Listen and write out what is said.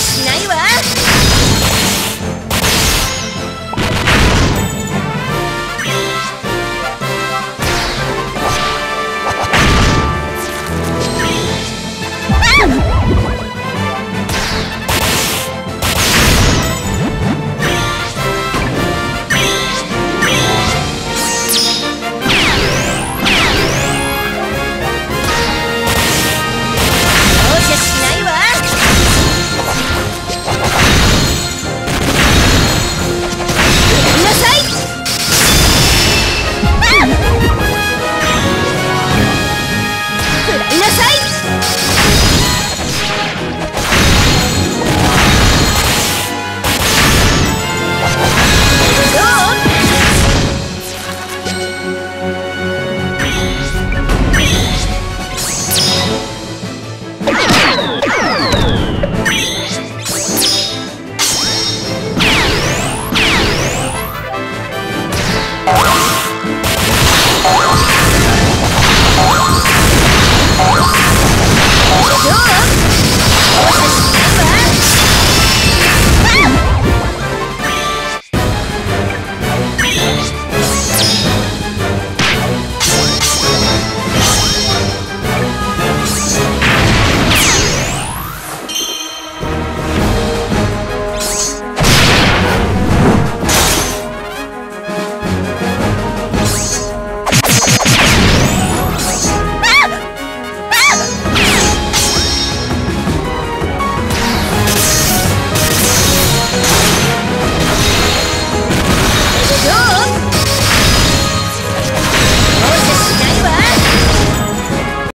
しないわ。